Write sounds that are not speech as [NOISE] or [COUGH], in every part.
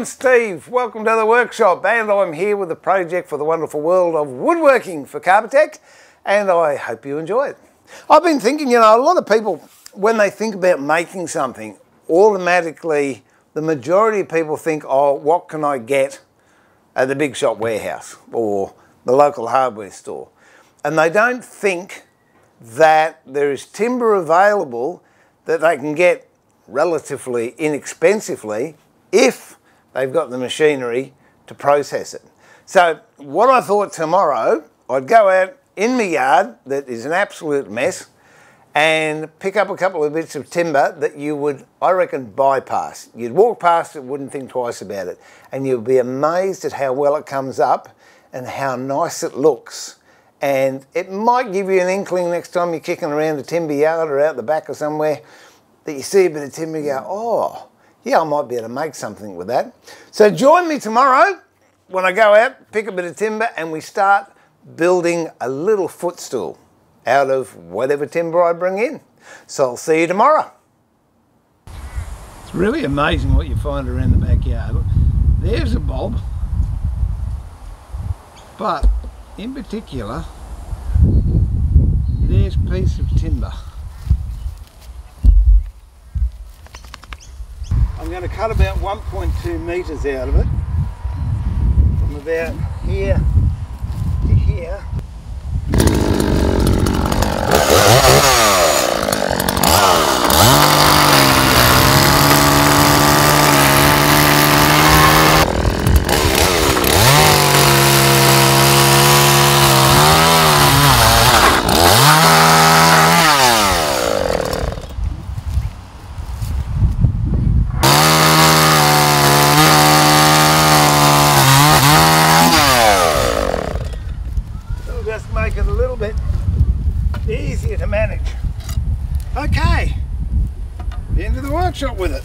I'm Steve. Welcome to the workshop, and I'm here with a project for the wonderful world of woodworking for Carbatec, and I hope you enjoy it. I've been thinking, you know, a lot of people, when they think about making something, automatically, the majority of people think, oh, what can I get at the big shop warehouse or the local hardware store? And they don't think that there is timber available that they can get relatively inexpensively if they've got the machinery to process it. So what I thought tomorrow, I'd go out in my yard that is an absolute mess and pick up a couple of bits of timber that you would, I reckon, bypass. You'd walk past it, wouldn't think twice about it, and you'd be amazed at how well it comes up and how nice it looks. And it might give you an inkling next time you're kicking around a timber yard or out the back or somewhere that you see a bit of timber and go, oh, yeah, I might be able to make something with that. So join me tomorrow when I go out, pick a bit of timber, and we start building a little footstool out of whatever timber I bring in. So I'll see you tomorrow. It's really amazing what you find around the backyard. There's a bulb, but in particular, there's a piece of timber. I'm going to cut about 1.2 metres out of it from about here to here Okay, into the workshop with it.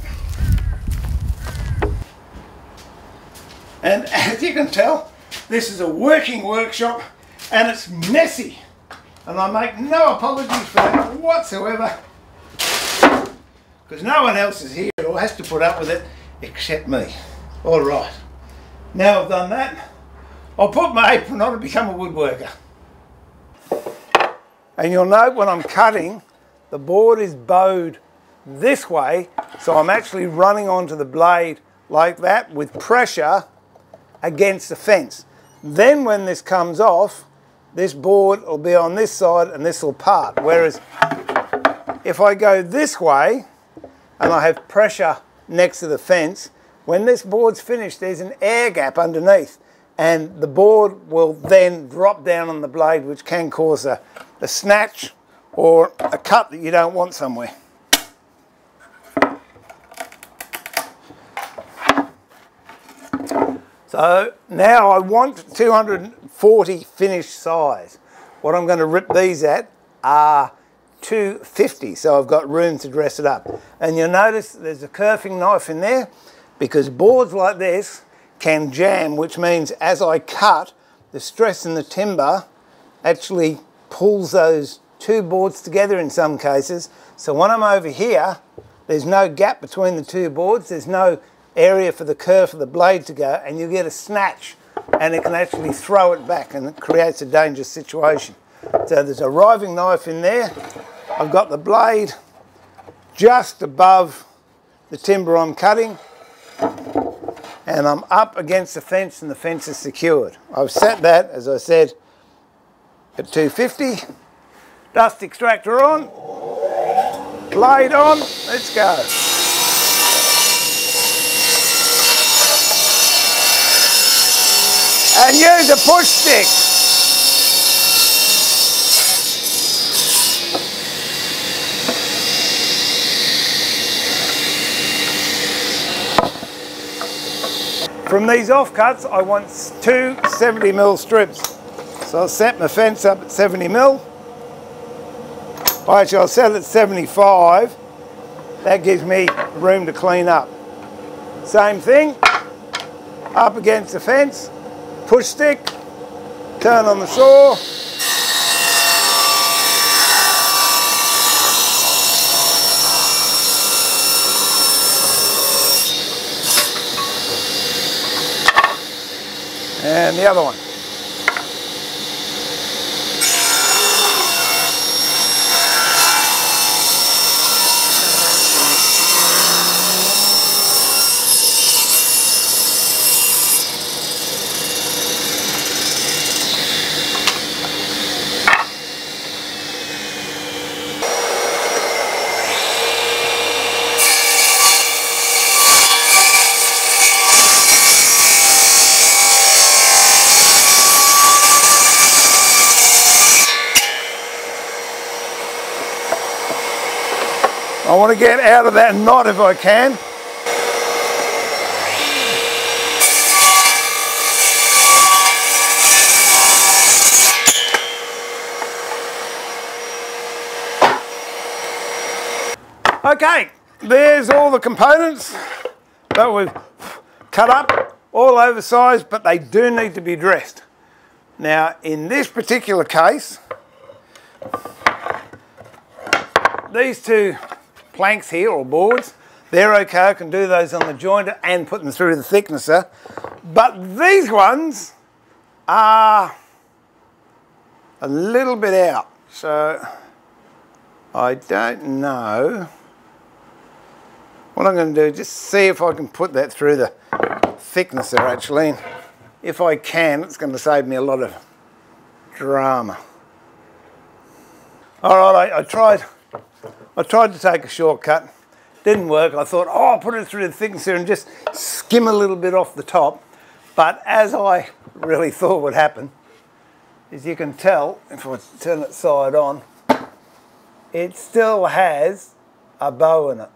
And as you can tell, this is a working workshop and it's messy. And I make no apologies for that whatsoever. Because no one else is here or has to put up with it except me. All right. Now I've done that, I'll put my apron on and become a woodworker. And you'll note when I'm cutting, the board is bowed this way, so I'm actually running onto the blade like that with pressure against the fence. Then when this comes off, this board will be on this side and this will part. Whereas if I go this way and I have pressure next to the fence, when this board's finished, there's an air gap underneath and the board will then drop down on the blade, which can cause a, a snatch or a cut that you don't want somewhere. So now I want 240 finished size. What I'm going to rip these at are 250, so I've got room to dress it up. And you'll notice there's a kerfing knife in there because boards like this can jam, which means as I cut, the stress in the timber actually pulls those two boards together in some cases. So when I'm over here, there's no gap between the two boards. There's no area for the kerf of the blade to go and you get a snatch and it can actually throw it back and it creates a dangerous situation. So there's a riving knife in there. I've got the blade just above the timber I'm cutting and I'm up against the fence and the fence is secured. I've set that, as I said, at 250. Dust extractor on, blade on, let's go. And a push stick. From these offcuts, I want two 70 mil strips. So I'll set my fence up at 70 mil. Actually, I'll set it at 75. That gives me room to clean up. Same thing, up against the fence, push stick, turn on the saw. And the other one. I want to get out of that knot if I can. Okay, there's all the components that we've cut up, all oversized, but they do need to be dressed. Now, in this particular case, these two planks here or boards. They're okay, I can do those on the jointer and put them through the thicknesser. But these ones are a little bit out. So I don't know. What I'm going to do, just see if I can put that through the thicknesser actually. If I can, it's going to save me a lot of drama. All right, I, I tried I tried to take a shortcut, didn't work. I thought, oh, I'll put it through the thicknesser and just skim a little bit off the top. But as I really thought would happen, as you can tell, if I turn it side on, it still has a bow in it.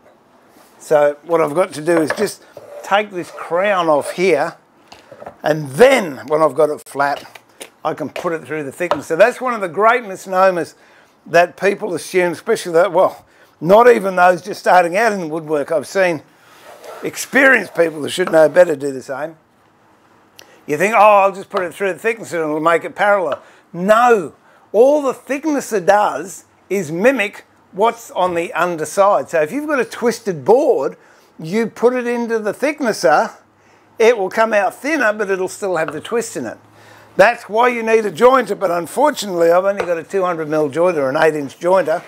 So what I've got to do is just take this crown off here and then when I've got it flat, I can put it through the thickness. So that's one of the great misnomers that people assume, especially that, well, not even those just starting out in woodwork. I've seen experienced people who should know better do the same. You think, oh, I'll just put it through the thicknesser and it'll make it parallel. No, all the thicknesser does is mimic what's on the underside. So if you've got a twisted board, you put it into the thicknesser, it will come out thinner, but it'll still have the twist in it. That's why you need a jointer, but unfortunately I've only got a 200 mil jointer, an 8 inch jointer,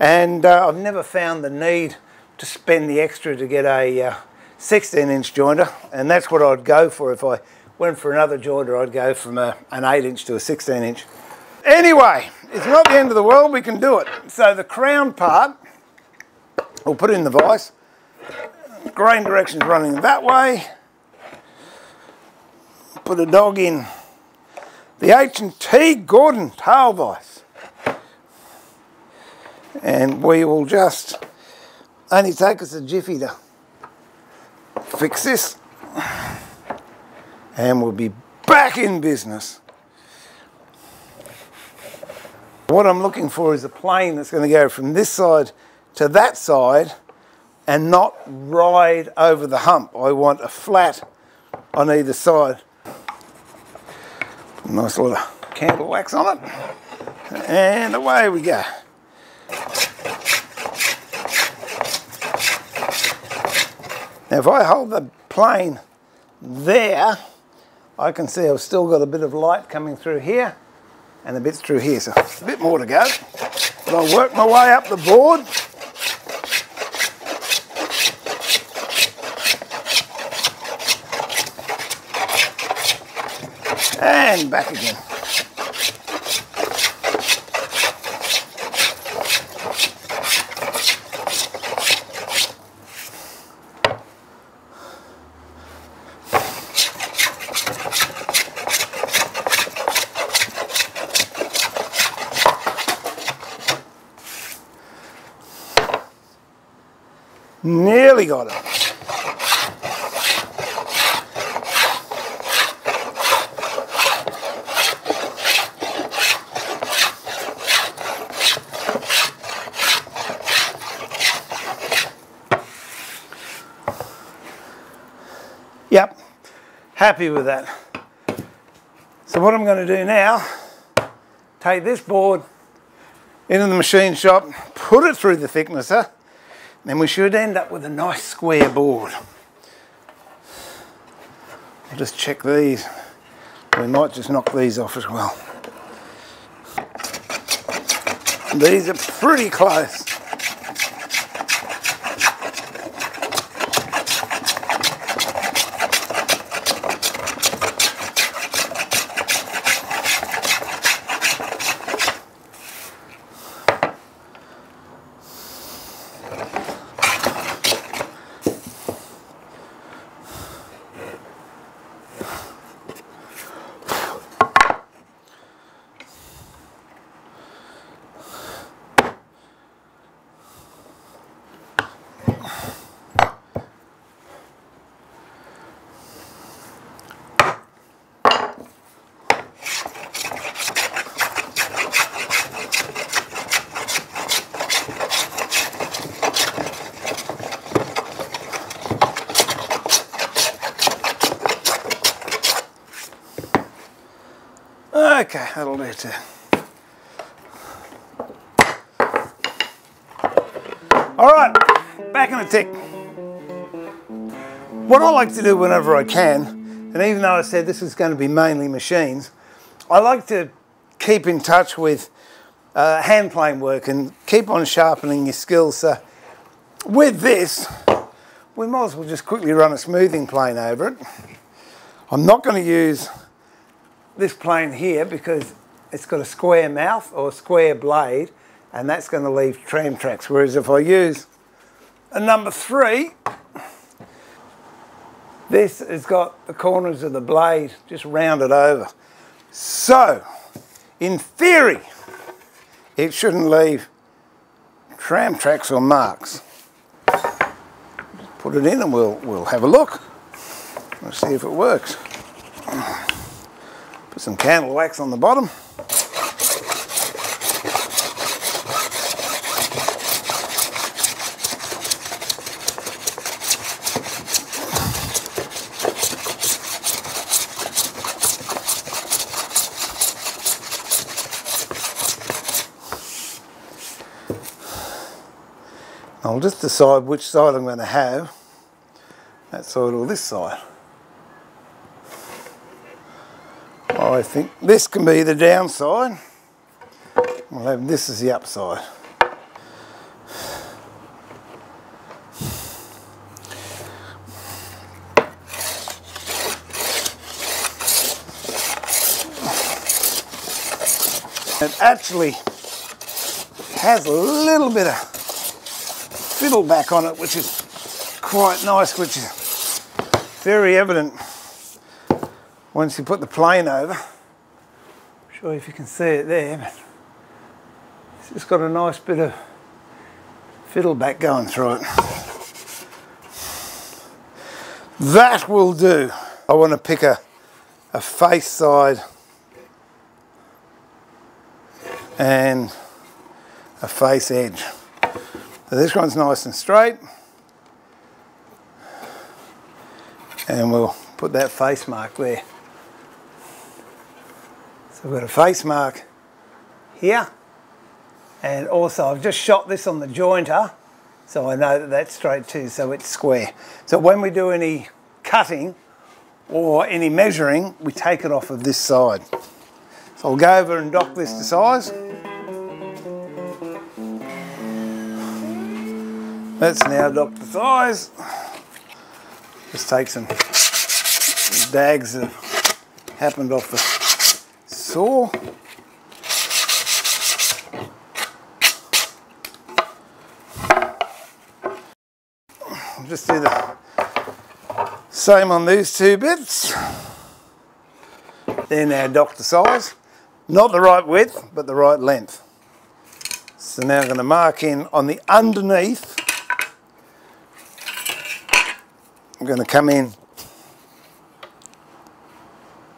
and uh, I've never found the need to spend the extra to get a uh, 16 inch jointer. And that's what I'd go for. If I went for another jointer I'd go from a, an 8 inch to a 16 inch. Anyway, it's not the end of the world, we can do it. So the crown part, we'll put in the vise, grain direction is running that way, put a dog in. The HNT Gordon tail vise and we will just only take us a jiffy to fix this and we'll be back in business. What I'm looking for is a plane that's going to go from this side to that side and not ride over the hump. I want a flat on either side. Nice little candle wax on it. And away we go. Now if I hold the plane there, I can see I've still got a bit of light coming through here and a bit through here, so a bit more to go. But I'll work my way up the board. And back again. Nearly got it. Yep, happy with that. So what I'm going to do now, take this board into the machine shop, put it through the thicknesser, then we should end up with a nice square board. I'll just check these. We might just knock these off as well. These are pretty close. Okay, that'll do too. All right, back in the tick. What I like to do whenever I can, and even though I said this is going to be mainly machines, I like to keep in touch with uh, hand plane work and keep on sharpening your skills. So with this, we might as well just quickly run a smoothing plane over it. I'm not going to use this plane here because it's got a square mouth or a square blade and that's going to leave tram tracks. Whereas if I use a number three, this has got the corners of the blade just rounded over. So, in theory, it shouldn't leave tram tracks or marks. Put it in and we'll, we'll have a look. Let's see if it works. Put some candle wax on the bottom. I'll just decide which side I'm going to have, that side or this side. I think this can be the downside. We'll have this as the upside. It actually has a little bit of fiddle back on it, which is quite nice, which is very evident once you put the plane over. I'm sure if you can see it there, it's just got a nice bit of fiddle back going through it. That will do. I want to pick a, a face side and a face edge. So this one's nice and straight. And we'll put that face mark there. So we've got a face mark here. And also I've just shot this on the jointer so I know that that's straight too, so it's square. So when we do any cutting or any measuring, we take it off of this side. So I'll go over and dock this to size. That's now docked to size. Just take some dags that happened off the saw. just do the same on these two bits. They're now doctor size. Not the right width, but the right length. So now I'm going to mark in on the underneath. I'm going to come in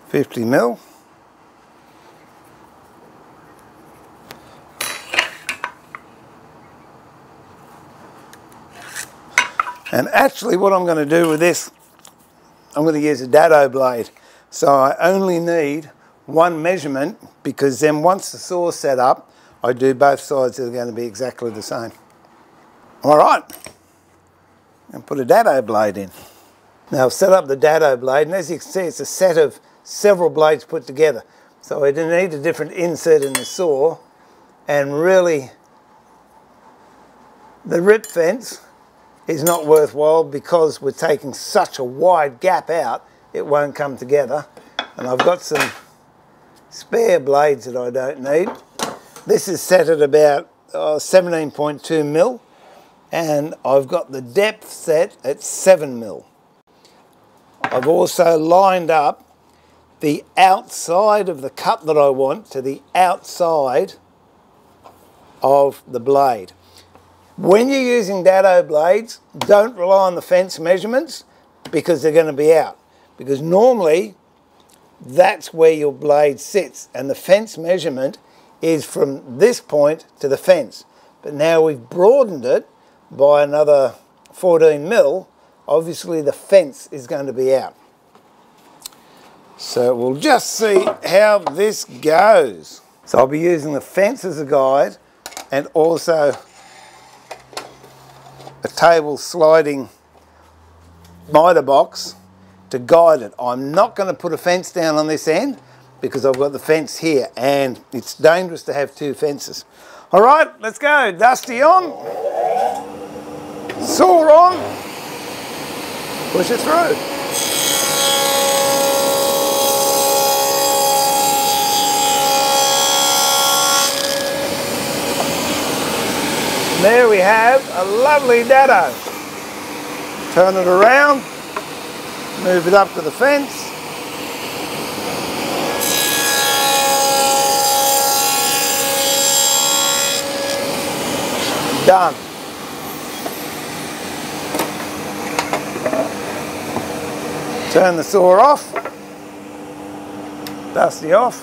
50 mil. And actually what I'm going to do with this, I'm going to use a dado blade. So I only need one measurement because then once the saw's set up, I do both sides that are going to be exactly the same. All right, and put a dado blade in. Now I've set up the dado blade and as you can see it's a set of several blades put together. So I need a different insert in the saw and really the rip fence is not worthwhile because we're taking such a wide gap out it won't come together and I've got some spare blades that I don't need. This is set at about 17.2 uh, mil and I've got the depth set at 7 mil. I've also lined up the outside of the cut that I want to the outside of the blade. When you're using dado blades, don't rely on the fence measurements because they're going to be out. Because normally, that's where your blade sits. And the fence measurement is from this point to the fence. But now we've broadened it by another 14 mil. Obviously, the fence is going to be out. So we'll just see how this goes. So I'll be using the fence as a guide and also a table sliding miter box to guide it. I'm not going to put a fence down on this end because I've got the fence here and it's dangerous to have two fences. All right, let's go. Dusty on, saw on, push it through. there we have a lovely dado. Turn it around, move it up to the fence. Done. Turn the saw off, dusty off,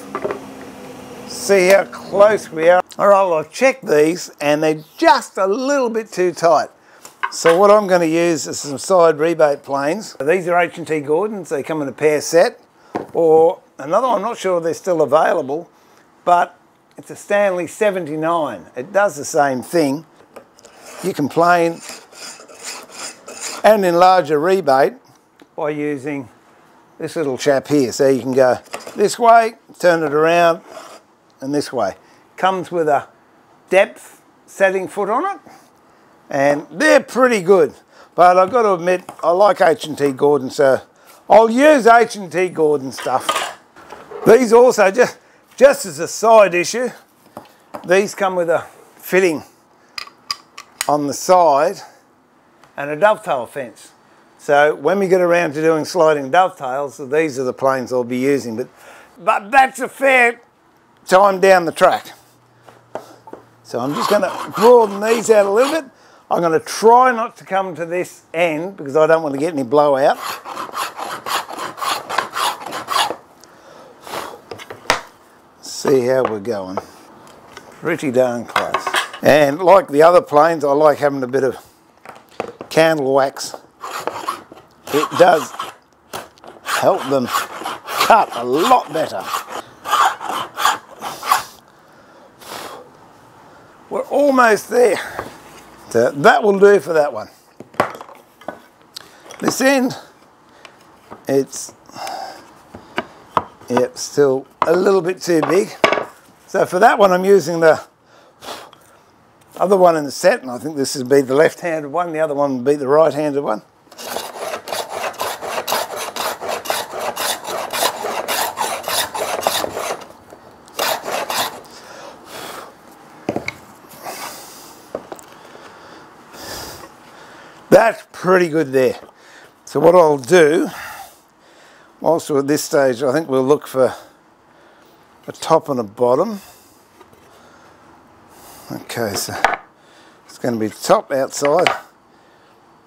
see how close we are. All right, well, I've checked these and they're just a little bit too tight. So what I'm going to use is some side rebate planes. These are HNT Gordons. They come in a pair set. Or another, I'm not sure they're still available, but it's a Stanley 79. It does the same thing. You can plane and enlarge a rebate by using this little chap here. So you can go this way, turn it around, and this way comes with a depth setting foot on it and they're pretty good but I've got to admit I like HNT Gordon so I'll use HNT Gordon stuff. These also just just as a side issue these come with a fitting on the side and a dovetail fence. So when we get around to doing sliding dovetails, these are the planes I'll be using. But, but that's a fair time down the track. So I'm just going to broaden these out a little bit. I'm going to try not to come to this end because I don't want to get any blowout. See how we're going. Pretty darn close. And like the other planes, I like having a bit of candle wax. It does help them cut a lot better. We're almost there. So that will do for that one. This end, it's yep, still a little bit too big. So for that one, I'm using the other one in the set, and I think this would be the left-handed one, the other one would be the right-handed one. That's pretty good there. So what I'll do, also at this stage, I think we'll look for a top and a bottom. Okay, so it's going to be top outside.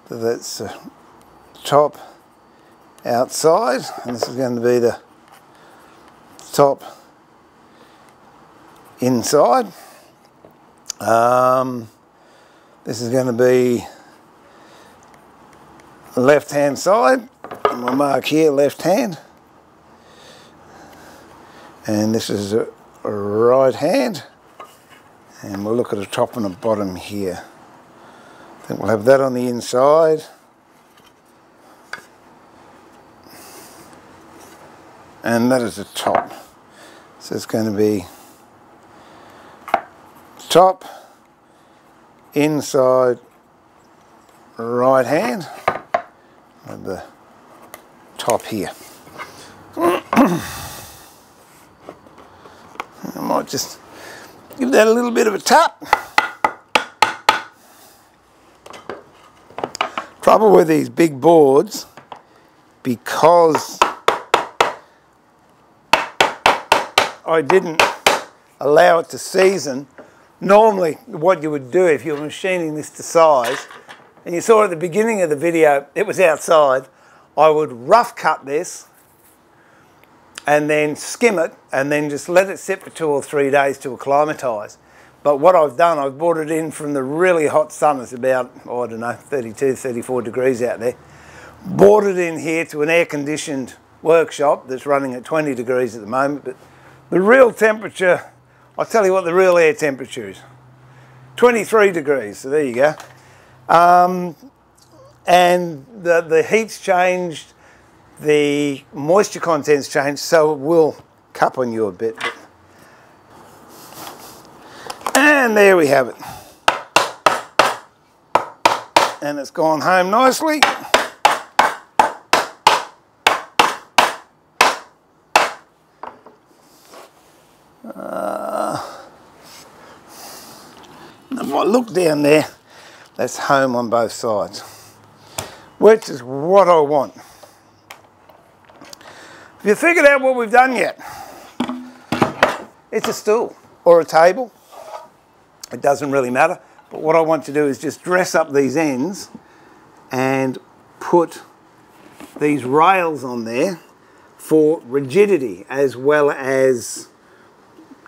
So that's the top outside, and this is going to be the top inside. Um, this is going to be left hand side we'll mark here left hand. And this is a right hand. And we'll look at the top and the bottom here. I think we'll have that on the inside. And that is the top. So it's going to be top, inside right hand, and the top here. [COUGHS] I might just give that a little bit of a tap. Trouble with these big boards, because I didn't allow it to season, normally what you would do if you were machining this to size, and you saw at the beginning of the video, it was outside, I would rough cut this and then skim it and then just let it sit for two or three days to acclimatise. But what I've done, I've brought it in from the really hot sun, it's about, oh, I don't know, 32, 34 degrees out there. Brought it in here to an air conditioned workshop that's running at 20 degrees at the moment. But the real temperature, I'll tell you what the real air temperature is. 23 degrees, so there you go. Um, and the, the heat's changed, the moisture content's changed, so it will cup on you a bit. And there we have it. And it's gone home nicely. Uh, I look down there, that's home on both sides, which is what I want. Have you figured out what we've done yet? It's a stool or a table. It doesn't really matter. But what I want to do is just dress up these ends and put these rails on there for rigidity as well as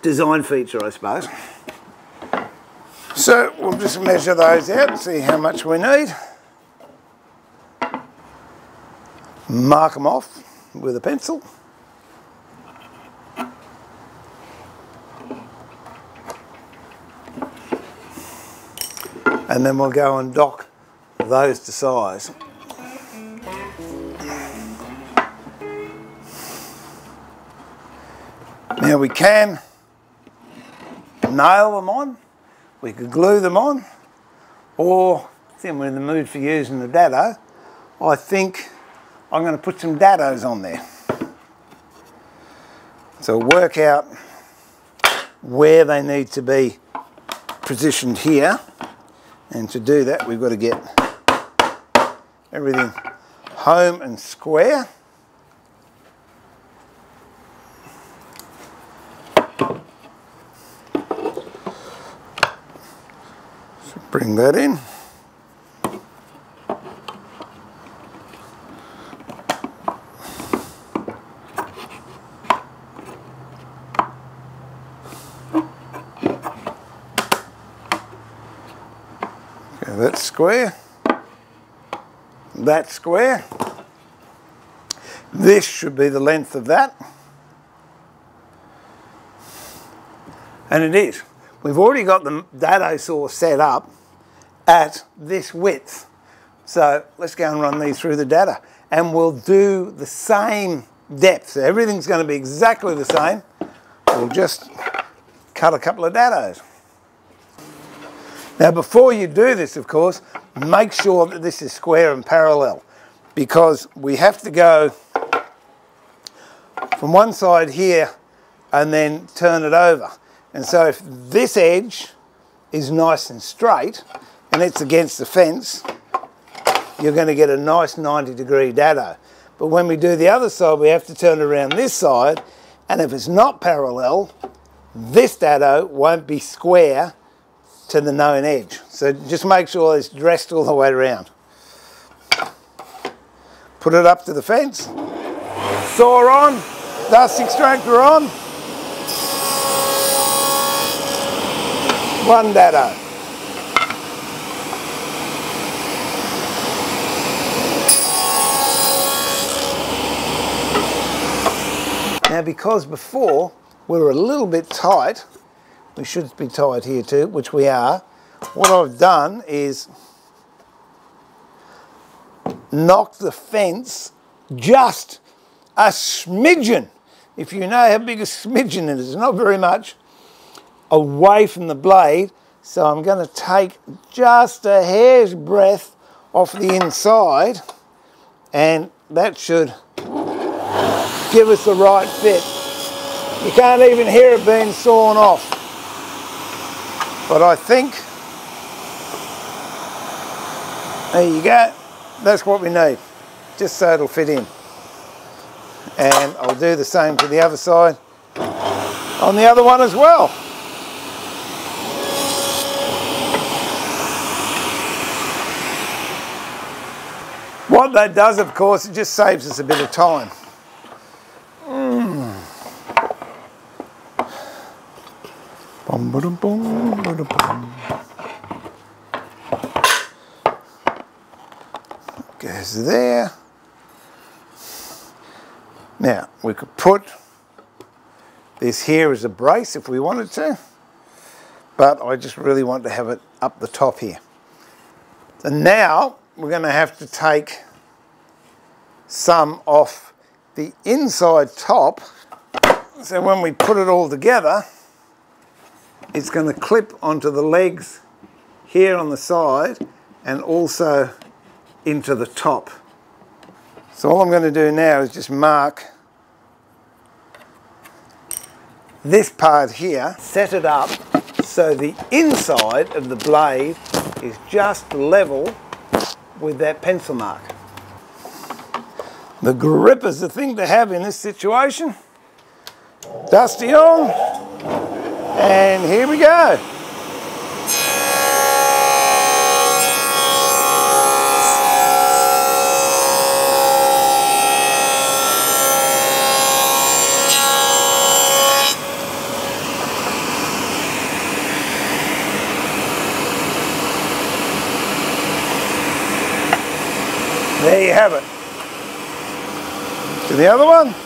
design feature, I suppose. So we'll just measure those out and see how much we need. Mark them off with a pencil. And then we'll go and dock those to size. Now we can nail them on we could glue them on, or then we're in the mood for using the dado, I think I'm going to put some dados on there. So work out where they need to be positioned here. And to do that, we've got to get everything home and square. Bring that in. Okay, that's square. That's square. This should be the length of that. And it is. We've already got the dado saw set up at this width. So let's go and run these through the dado. And we'll do the same depth. Everything's going to be exactly the same. We'll just cut a couple of dados. Now before you do this, of course, make sure that this is square and parallel because we have to go from one side here and then turn it over. And so if this edge is nice and straight, and it's against the fence, you're going to get a nice 90 degree dado. But when we do the other side, we have to turn around this side, and if it's not parallel, this dado won't be square to the known edge. So just make sure it's dressed all the way around. Put it up to the fence, saw on, dust extractor on, one dado. Now because before we were a little bit tight, we should be tight here too, which we are, what I've done is knocked the fence just a smidgen if you know how big a smidgen it is, not very much, away from the blade. So I'm going to take just a hair's breadth off the inside and that should give us the right fit. You can't even hear it being sawn off. But I think, there you go, that's what we need, just so it'll fit in. And I'll do the same to the other side on the other one as well. What that does, of course, it just saves us a bit of time. Goes there. Now, we could put this here as a brace if we wanted to, but I just really want to have it up the top here. So now we're going to have to take some off the inside top. So when we put it all together, it's going to clip onto the legs here on the side and also into the top. So all I'm going to do now is just mark this part here, set it up so the inside of the blade is just level with that pencil mark. The grip is the thing to have in this situation. Dusty on, and here we go. There you have it. To the other one.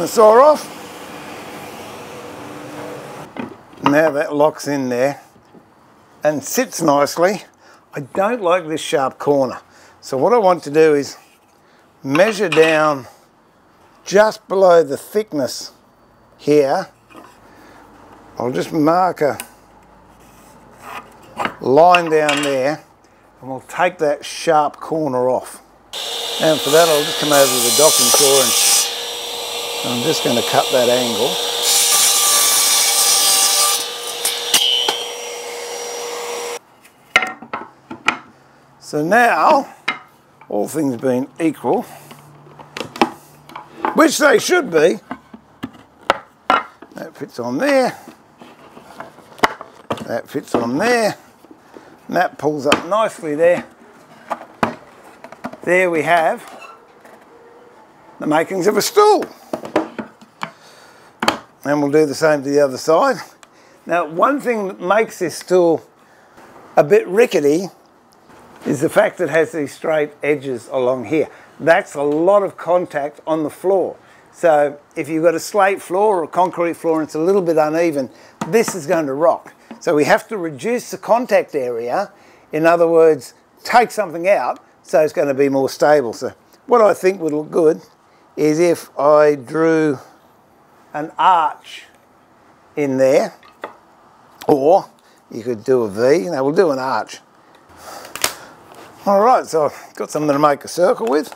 The saw off. Now that locks in there and sits nicely. I don't like this sharp corner. So what I want to do is measure down just below the thickness here. I'll just mark a line down there and we'll take that sharp corner off. And for that I'll just come over to the docking saw and I'm just going to cut that angle. So now, all things being equal, which they should be, that fits on there, that fits on there, and that pulls up nicely there. There we have the makings of a stool and we'll do the same to the other side. Now one thing that makes this tool a bit rickety is the fact that it has these straight edges along here. That's a lot of contact on the floor. So if you've got a slate floor or a concrete floor and it's a little bit uneven, this is going to rock. So we have to reduce the contact area. In other words, take something out so it's going to be more stable. So what I think would look good is if I drew an arch in there, or you could do a V, know, we'll do an arch. All right, so I've got something to make a circle with.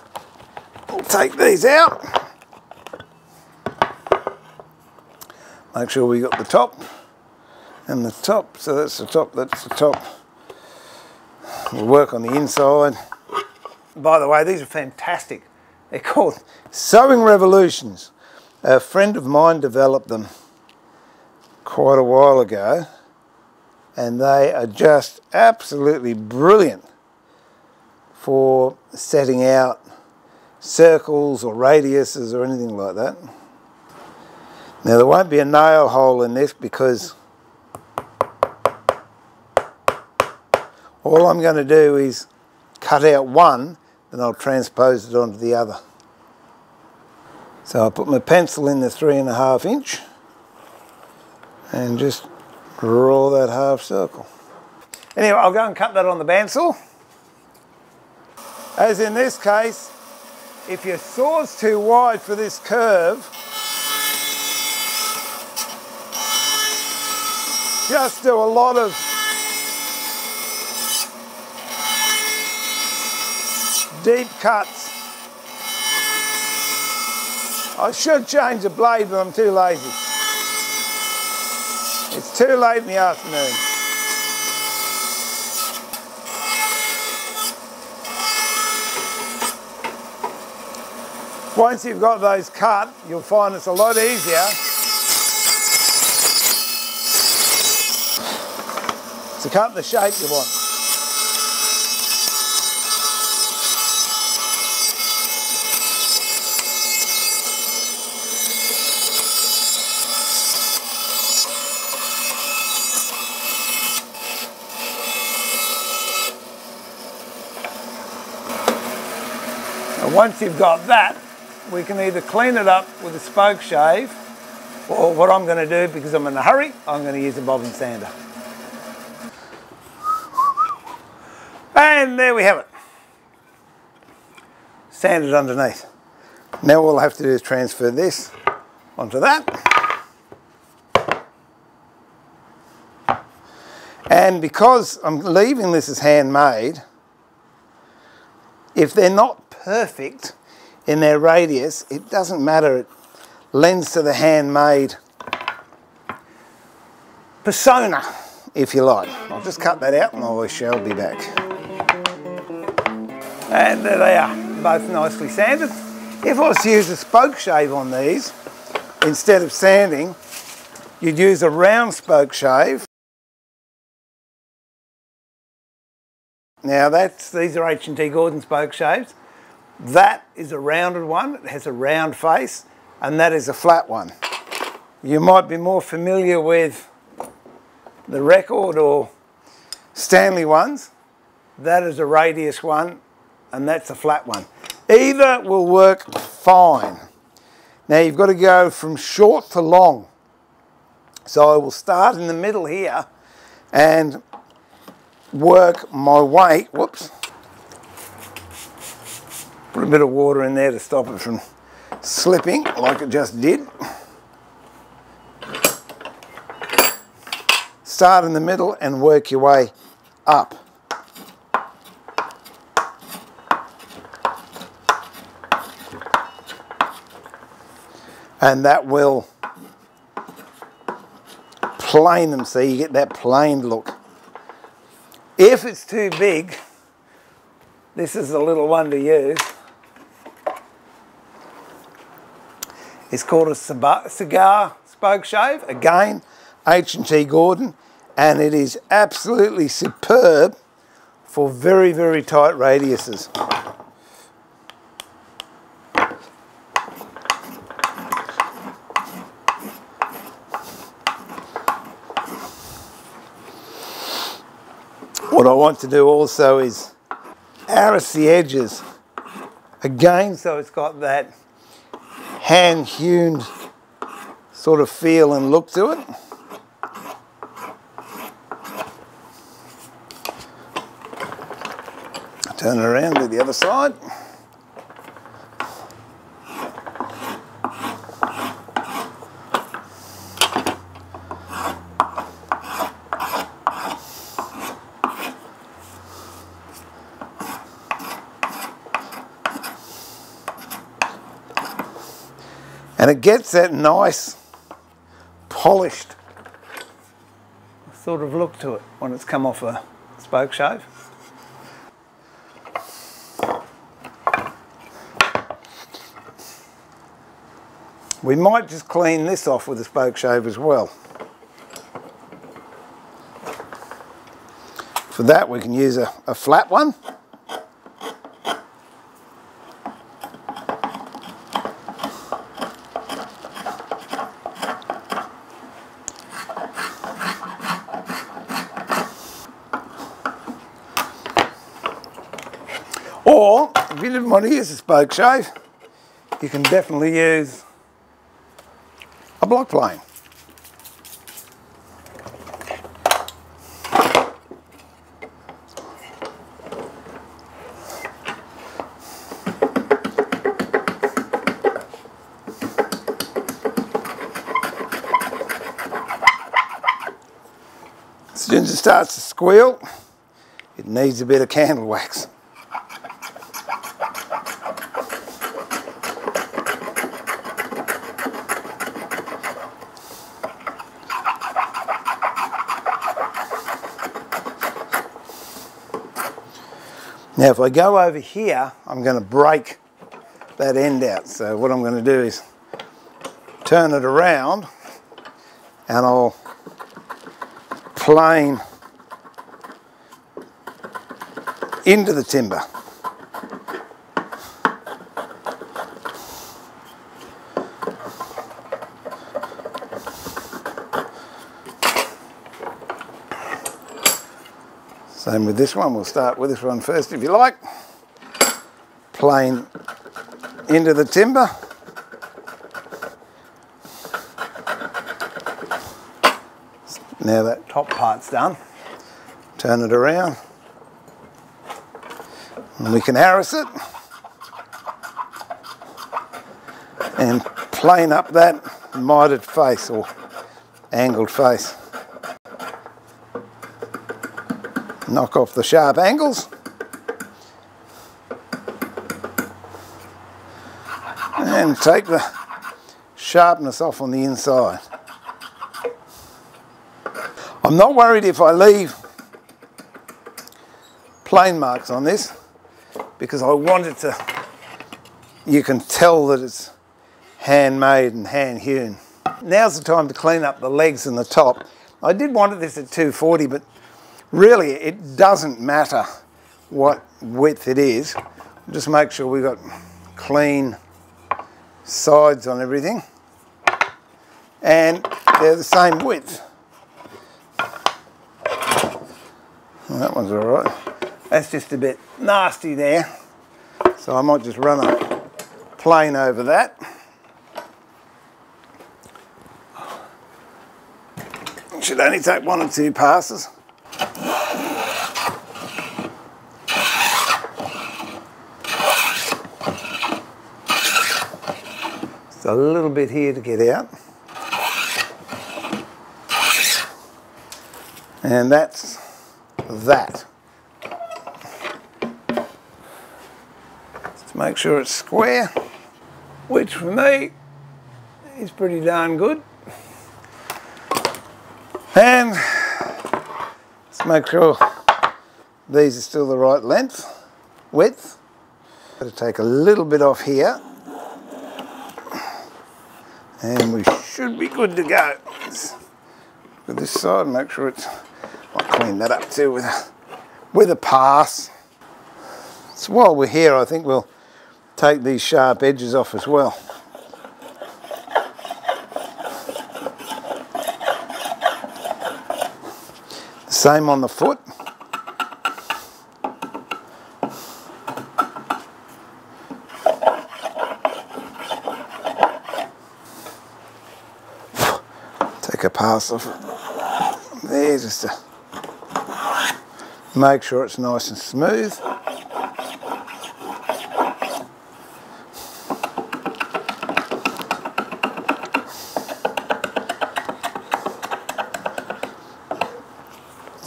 We'll take these out. Make sure we got the top and the top, so that's the top, that's the top. We'll work on the inside. By the way, these are fantastic. They're called Sewing Revolutions. A friend of mine developed them quite a while ago and they are just absolutely brilliant for setting out circles or radiuses or anything like that. Now there won't be a nail hole in this because all I'm going to do is cut out one then I'll transpose it onto the other. So I'll put my pencil in the three and a half inch and just draw that half circle. Anyway, I'll go and cut that on the bandsaw. As in this case, if your saw's too wide for this curve, just do a lot of deep cuts. I should change the blade, but I'm too lazy. It's too late in the afternoon. Once you've got those cut, you'll find it's a lot easier to cut the shape you want. Once you've got that, we can either clean it up with a spoke shave, or what I'm going to do, because I'm in a hurry, I'm going to use a bobbin sander. And there we have it. Sanded underneath. Now all we'll have to do is transfer this onto that. And because I'm leaving this as handmade, if they're not perfect in their radius, it doesn't matter. It lends to the handmade persona, if you like. I'll just cut that out and I shall be back. And there they are, both nicely sanded. If I was to use a spoke shave on these, instead of sanding, you'd use a round spoke shave. Now that's, these are HNT Gordon spoke shaves. That is a rounded one, it has a round face, and that is a flat one. You might be more familiar with the record or Stanley ones. That is a radius one, and that's a flat one. Either will work fine. Now you've got to go from short to long. So I will start in the middle here and work my way, whoops, Put a bit of water in there to stop it from slipping like it just did. Start in the middle and work your way up. And that will plane them so you get that planed look. If it's too big, this is a little one to use. It's called a cigar spoke shave. Again, HNT Gordon. And it is absolutely superb for very, very tight radiuses. What I want to do also is arris the edges again so it's got that hand hewn sort of feel and look to it. Turn it around to the other side. It gets that nice, polished sort of look to it when it's come off a spoke shave. We might just clean this off with a spoke shave as well. For that we can use a, a flat one. you didn't want to use a spoke shave, you can definitely use a block plane. As soon as it starts to squeal, it needs a bit of candle wax. Now if I go over here, I'm going to break that end out. So what I'm going to do is turn it around and I'll plane into the timber. Same with this one, we'll start with this one first if you like. Plane into the timber. Now that top part's done, turn it around and we can arris it and plane up that mitered face or angled face. Knock off the sharp angles and take the sharpness off on the inside. I'm not worried if I leave plane marks on this because I want it to, you can tell that it's handmade and hand hewn. Now's the time to clean up the legs and the top. I did want this at 240 but really it doesn't matter what width it is. Just make sure we've got clean sides on everything and they're the same width. That one's all right. That's just a bit nasty there. So I might just run a plane over that. Should only take one or two passes. A little bit here to get out. And that's that. Let's make sure it's square, which for me is pretty darn good. And let's make sure these are still the right length, width. Got to take a little bit off here. And we should be good to go. Let's at this side, make sure it's I'll clean that up too with a, with a pass. So while we're here, I think we'll take these sharp edges off as well. Same on the foot. There, just a Make sure it's nice and smooth.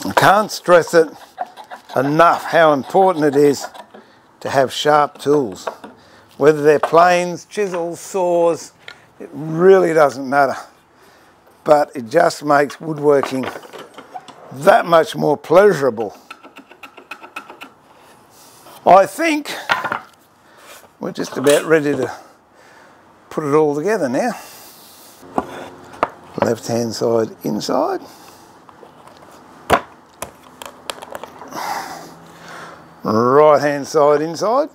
I can't stress it enough how important it is to have sharp tools. Whether they're planes, chisels, saws, it really doesn't matter. But it just makes woodworking that much more pleasurable. I think we're just about ready to put it all together now. Left hand side inside. Right hand side inside.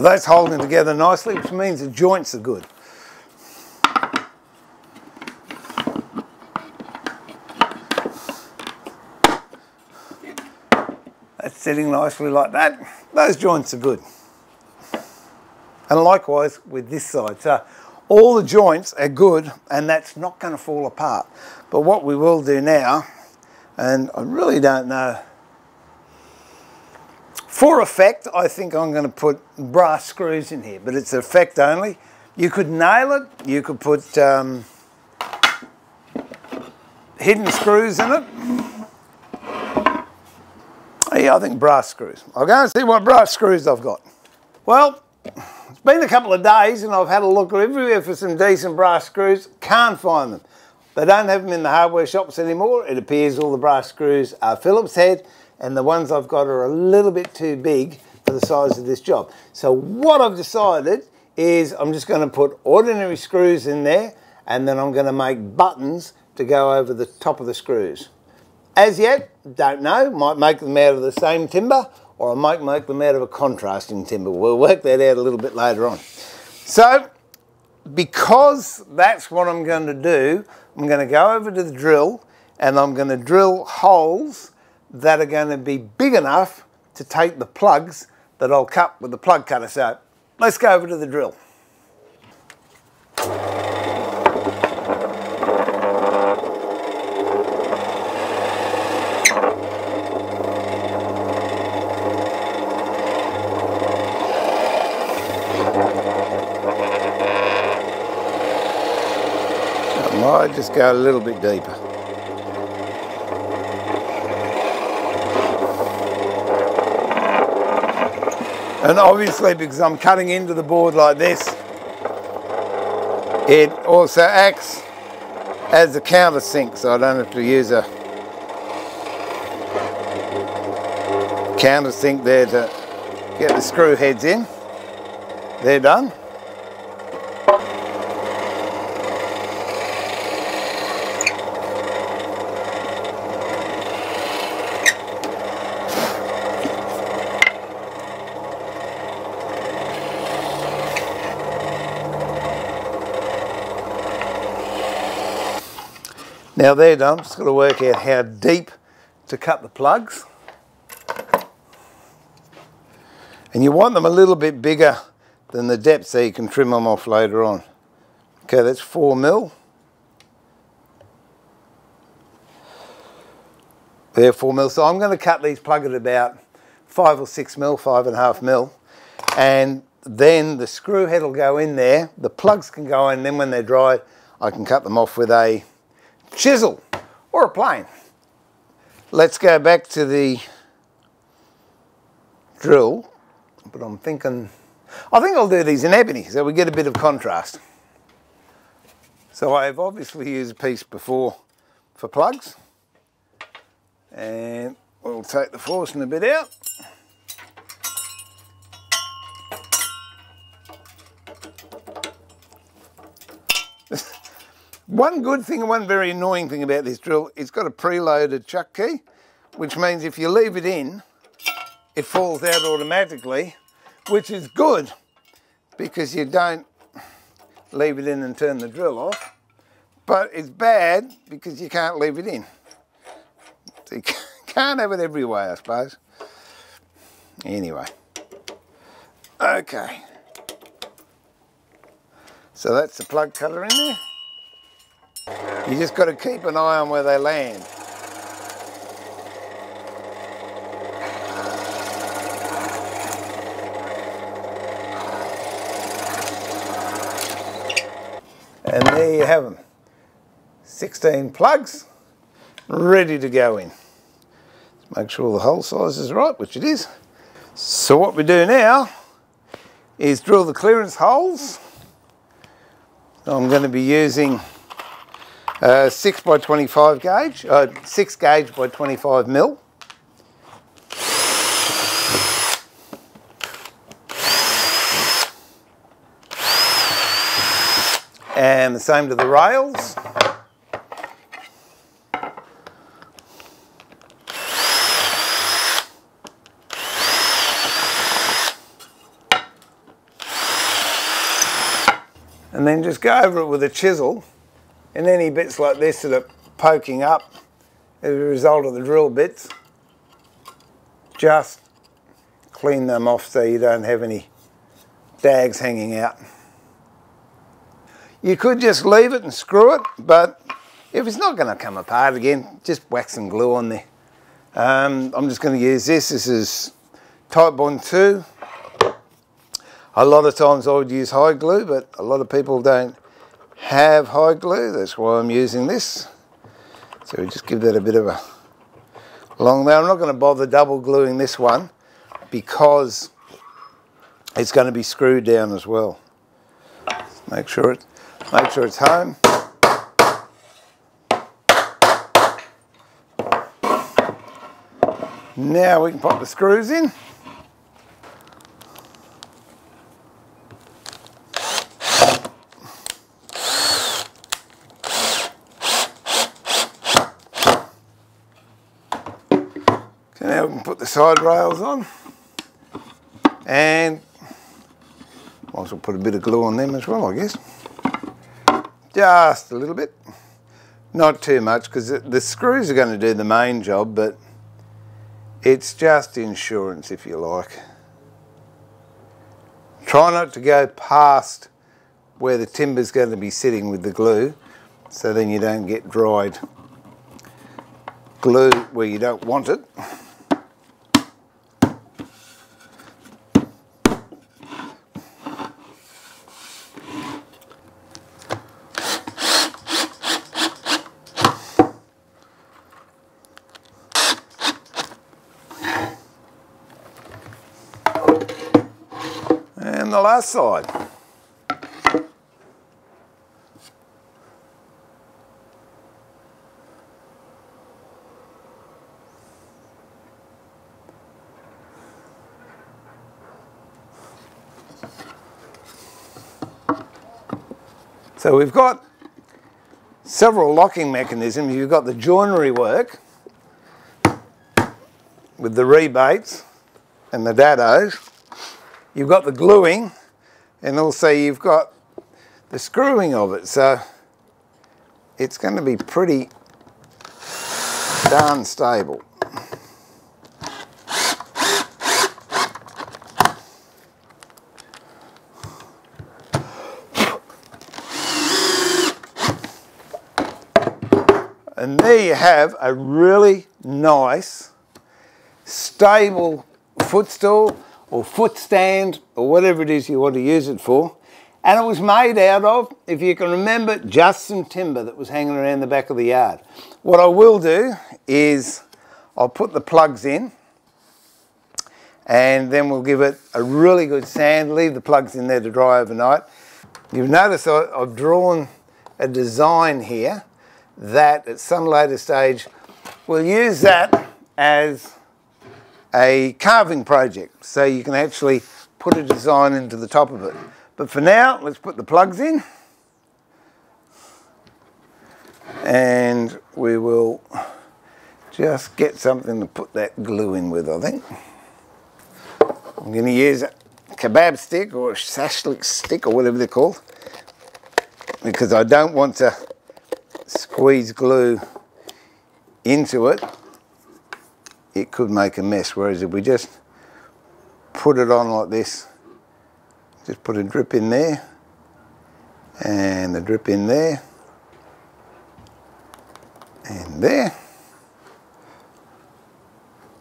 So that's holding together nicely, which means the joints are good. That's sitting nicely like that. Those joints are good. And likewise with this side. So all the joints are good and that's not going to fall apart. But what we will do now, and I really don't know, for effect, I think I'm going to put brass screws in here, but it's effect only. You could nail it, you could put um, hidden screws in it. Yeah, I think brass screws. I'll go and see what brass screws I've got. Well, it's been a couple of days and I've had a look everywhere for some decent brass screws. Can't find them. They don't have them in the hardware shops anymore. It appears all the brass screws are Phillips head and the ones I've got are a little bit too big for the size of this job. So what I've decided is I'm just going to put ordinary screws in there and then I'm going to make buttons to go over the top of the screws. As yet, don't know, might make them out of the same timber or I might make them out of a contrasting timber. We'll work that out a little bit later on. So, because that's what I'm going to do, I'm going to go over to the drill and I'm going to drill holes that are going to be big enough to take the plugs that I'll cut with the plug cutter. So let's go over to the drill. I might just go a little bit deeper. And obviously because I'm cutting into the board like this, it also acts as a countersink so I don't have to use a countersink there to get the screw heads in. They're done. Now they're done, just got to work out how deep to cut the plugs. And you want them a little bit bigger than the depth so you can trim them off later on. Okay, that's four mil. They're four mil. So I'm going to cut these plug at about five or six mil, five and a half mil. And then the screw head will go in there. The plugs can go in. Then when they're dry, I can cut them off with a chisel or a plane. Let's go back to the drill, but I'm thinking, I think I'll do these in ebony so we get a bit of contrast. So I've obviously used a piece before for plugs and we'll take the forcing a bit out. [LAUGHS] One good thing and one very annoying thing about this drill, it's got a preloaded chuck key, which means if you leave it in, it falls out automatically, which is good because you don't leave it in and turn the drill off. But it's bad because you can't leave it in. So you [LAUGHS] can't have it every way, I suppose. Anyway. Okay. So that's the plug cutter in there. You just got to keep an eye on where they land. And there you have them. 16 plugs ready to go in. Make sure the hole size is right, which it is. So what we do now is drill the clearance holes. I'm going to be using uh, 6 by 25 gauge, uh, 6 gauge by 25 mil. And the same to the rails. and then just go over it with a chisel and any bits like this that are poking up as a result of the drill bits, just clean them off so you don't have any dags hanging out. You could just leave it and screw it, but if it's not going to come apart again, just whack some glue on there. Um, I'm just going to use this. This is Titebond 2. A lot of times I would use hide glue, but a lot of people don't have hide glue. That's why I'm using this. So we just give that a bit of a long there. I'm not going to bother double gluing this one because it's going to be screwed down as well. Make sure it Make sure it's home. Now we can pop the screws in. So now we can put the side rails on and might as well put a bit of glue on them as well I guess just a little bit. Not too much because the screws are going to do the main job, but it's just insurance if you like. Try not to go past where the timber's going to be sitting with the glue so then you don't get dried glue where you don't want it. the last side. So we've got several locking mechanisms. You've got the joinery work with the rebates and the dados you've got the gluing and also you've got the screwing of it. So it's going to be pretty darn stable. And there you have a really nice, stable footstool or foot stand or whatever it is you want to use it for. And it was made out of, if you can remember, just some timber that was hanging around the back of the yard. What I will do is I'll put the plugs in and then we'll give it a really good sand, leave the plugs in there to dry overnight. You've noticed I've drawn a design here that at some later stage we'll use that as a carving project so you can actually put a design into the top of it. But for now, let's put the plugs in and we will just get something to put that glue in with, I think. I'm going to use a kebab stick or a shashlik stick or whatever they're called because I don't want to squeeze glue into it it could make a mess. Whereas if we just put it on like this, just put a drip in there and the drip in there and there.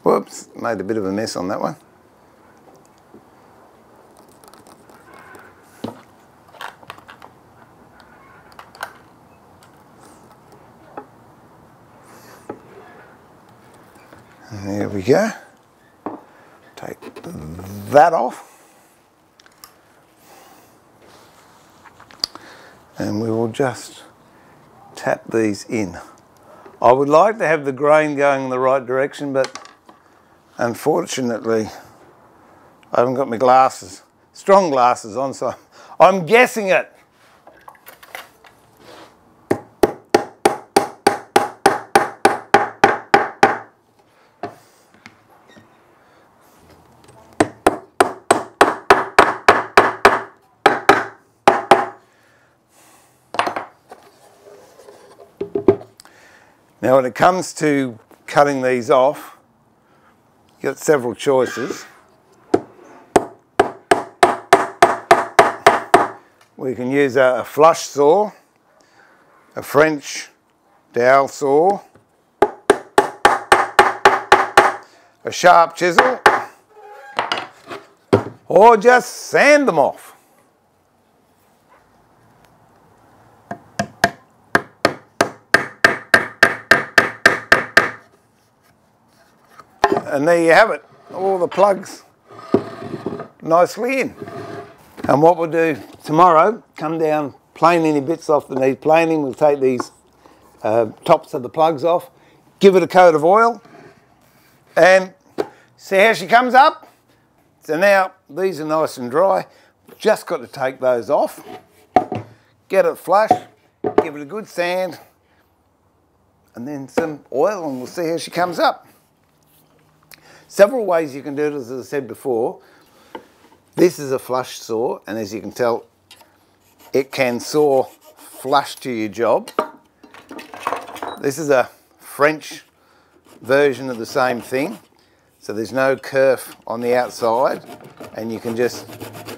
Whoops, made a bit of a mess on that one. There we go. Take that off. And we will just tap these in. I would like to have the grain going in the right direction, but unfortunately, I haven't got my glasses, strong glasses on, so I'm guessing it. Comes to cutting these off, you've got several choices. We can use a, a flush saw, a French dowel saw, a sharp chisel, or just sand them off. And there you have it, all the plugs nicely in. And what we'll do tomorrow, come down, plane any bits off that need planing. We'll take these uh, tops of the plugs off, give it a coat of oil, and see how she comes up. So now these are nice and dry. Just got to take those off, get it flush, give it a good sand, and then some oil and we'll see how she comes up. Several ways you can do it, as I said before. This is a flush saw, and as you can tell, it can saw flush to your job. This is a French version of the same thing. So there's no kerf on the outside, and you can just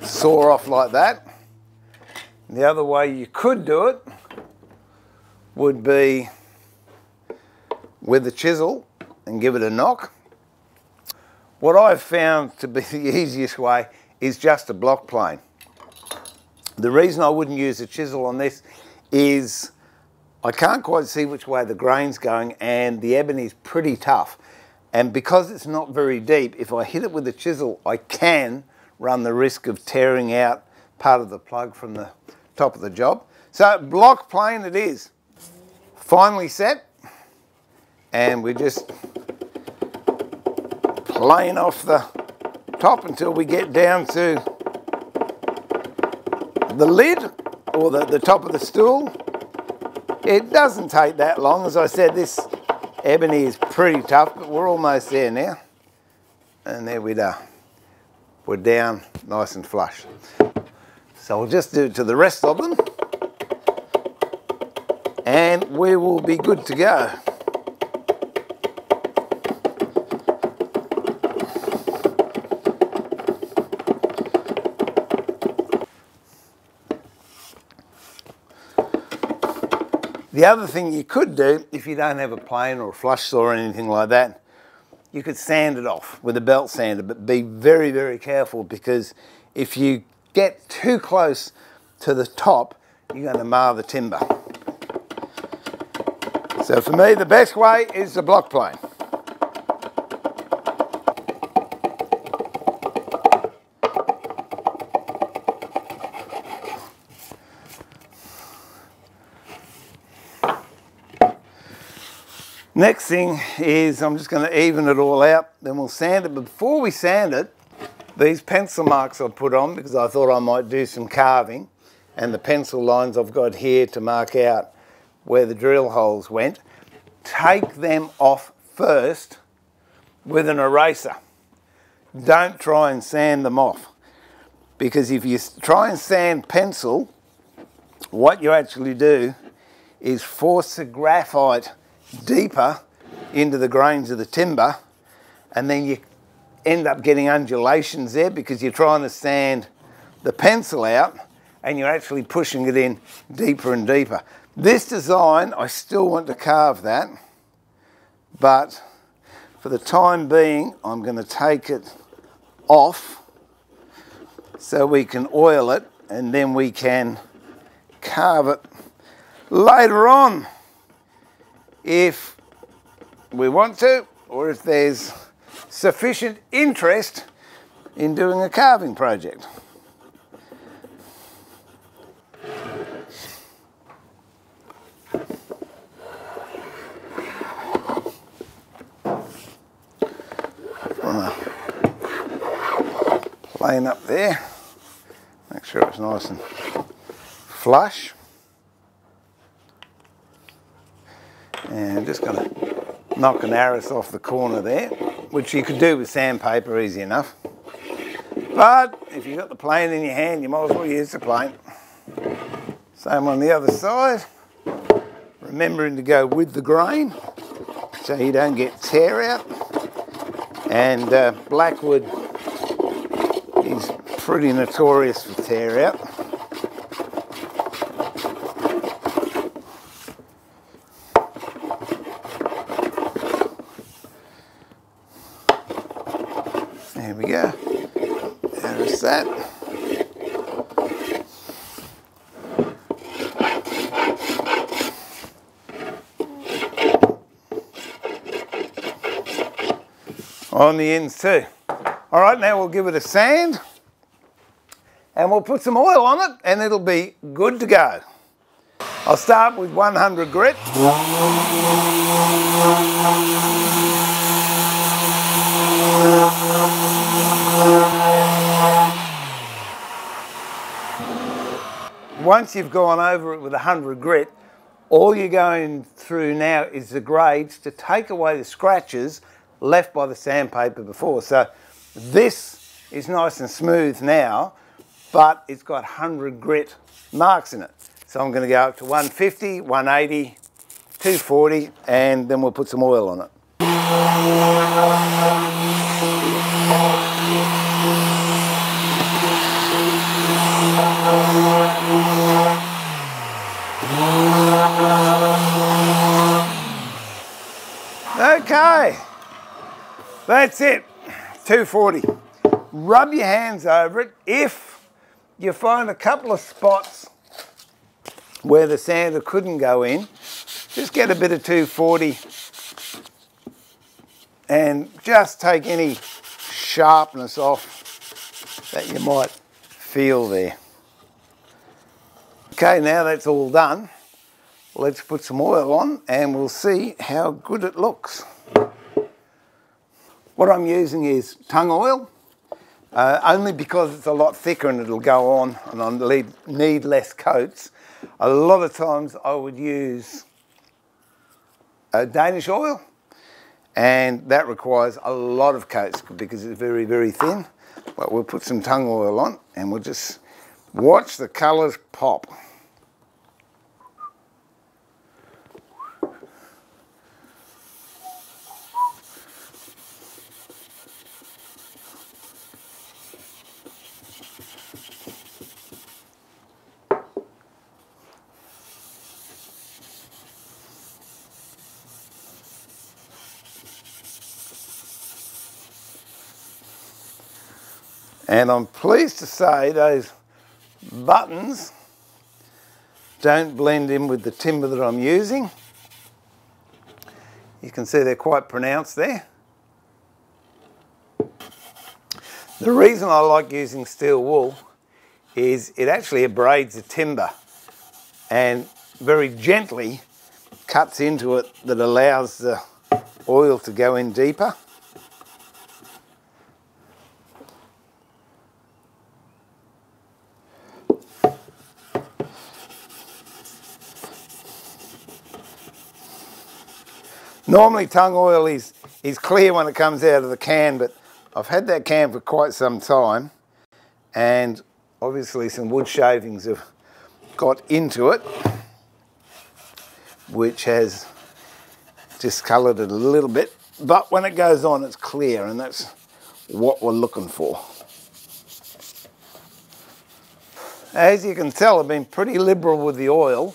saw off like that. The other way you could do it would be with the chisel and give it a knock. What I've found to be [LAUGHS] the easiest way is just a block plane. The reason I wouldn't use a chisel on this is I can't quite see which way the grain's going and the ebony is pretty tough. And because it's not very deep, if I hit it with a chisel, I can run the risk of tearing out part of the plug from the top of the job. So block plane it is. Finally set. And we just laying off the top until we get down to the lid or the, the top of the stool. It doesn't take that long. As I said, this ebony is pretty tough, but we're almost there now. And there we go. We're down nice and flush. So we'll just do it to the rest of them. And we will be good to go. The other thing you could do, if you don't have a plane or a flush saw or anything like that, you could sand it off with a belt sander, but be very, very careful because if you get too close to the top, you're going to mar the timber. So for me, the best way is the block plane. Next thing is I'm just going to even it all out, then we'll sand it. But before we sand it, these pencil marks I put on because I thought I might do some carving and the pencil lines I've got here to mark out where the drill holes went, take them off first with an eraser. Don't try and sand them off because if you try and sand pencil, what you actually do is force the graphite deeper into the grains of the timber and then you end up getting undulations there because you're trying to sand the pencil out and you're actually pushing it in deeper and deeper. This design, I still want to carve that, but for the time being, I'm going to take it off so we can oil it and then we can carve it later on if we want to or if there's sufficient interest in doing a carving project. plane up there, make sure it's nice and flush. And I'm just going to knock an arris off the corner there, which you could do with sandpaper easy enough. But if you've got the plane in your hand, you might as well use the plane. Same on the other side. Remembering to go with the grain. so you don't get tear out. And uh, blackwood is pretty notorious for tear out. There we go. There's that. On the ends too. All right, now we'll give it a sand and we'll put some oil on it and it'll be good to go. I'll start with 100 grit. Once you've gone over it with 100 grit, all you're going through now is the grades to take away the scratches left by the sandpaper before. So this is nice and smooth now, but it's got 100 grit marks in it. So I'm going to go up to 150, 180, 240, and then we'll put some oil on it. Okay, that's it, 240. Rub your hands over it. If you find a couple of spots where the sander couldn't go in, just get a bit of 240 and just take any sharpness off that you might feel there. Okay, now that's all done, let's put some oil on and we'll see how good it looks. What I'm using is tung oil, uh, only because it's a lot thicker and it'll go on and I need less coats. A lot of times I would use a Danish oil and that requires a lot of coats because it's very, very thin. But we'll put some tung oil on and we'll just watch the colours pop. And I'm pleased to say those buttons don't blend in with the timber that I'm using. You can see they're quite pronounced there. The reason I like using steel wool is it actually abrades the timber and very gently cuts into it that allows the oil to go in deeper. Normally tung oil is, is clear when it comes out of the can, but I've had that can for quite some time and obviously some wood shavings have got into it, which has discoloured it a little bit. But when it goes on, it's clear and that's what we're looking for. As you can tell, I've been pretty liberal with the oil.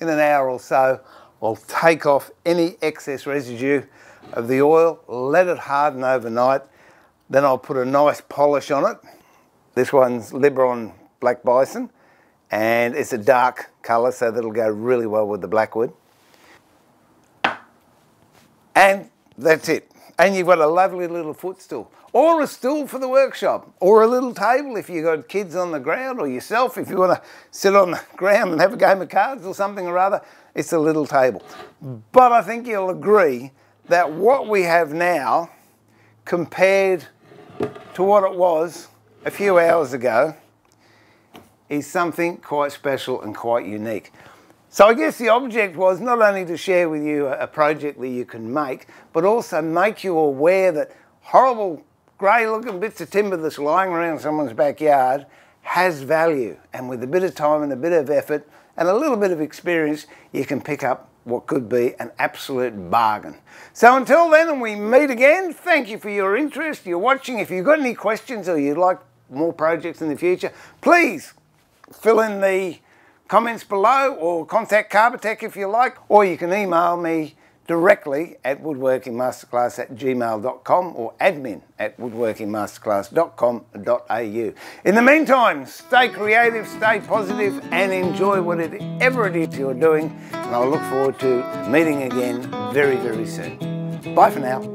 In an hour or so, I'll take off any excess residue of the oil, let it harden overnight, then I'll put a nice polish on it. This one's Liberon Black Bison and it's a dark colour so that'll go really well with the blackwood. And that's it. And you've got a lovely little footstool or a stool for the workshop or a little table if you've got kids on the ground or yourself if you want to sit on the [LAUGHS] ground and have a game of cards or something or other. It's a little table. But I think you'll agree that what we have now compared to what it was a few hours ago is something quite special and quite unique. So I guess the object was not only to share with you a project that you can make, but also make you aware that horrible grey looking bits of timber that's lying around someone's backyard has value. And with a bit of time and a bit of effort and a little bit of experience, you can pick up what could be an absolute bargain. So until then and we meet again, thank you for your interest, your watching. If you've got any questions or you'd like more projects in the future, please fill in the comments below or contact Carbatec if you like, or you can email me directly at woodworkingmasterclass at gmail.com or admin at woodworkingmasterclass.com.au. In the meantime, stay creative, stay positive, and enjoy whatever it is you're doing. And I look forward to meeting again very, very soon. Bye for now.